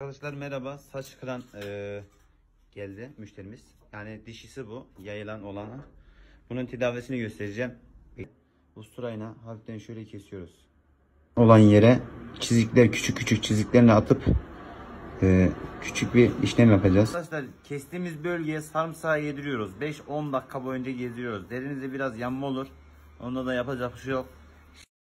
Arkadaşlar merhaba. Saç kıran eee, geldi müşterimiz. Yani dişisi bu. Yayılan olanı. Bunun tedavisini göstereceğim. Usturayla hafiften şöyle kesiyoruz. Olan yere çizikler küçük küçük çiziklerini atıp eee, küçük bir işlem yapacağız. Arkadaşlar kestiğimiz bölgeye sarımsağı yediriyoruz. 5-10 dakika boyunca gezdiriyoruz. Derinizde biraz yanma olur. Onda da yapacak bir şey yok.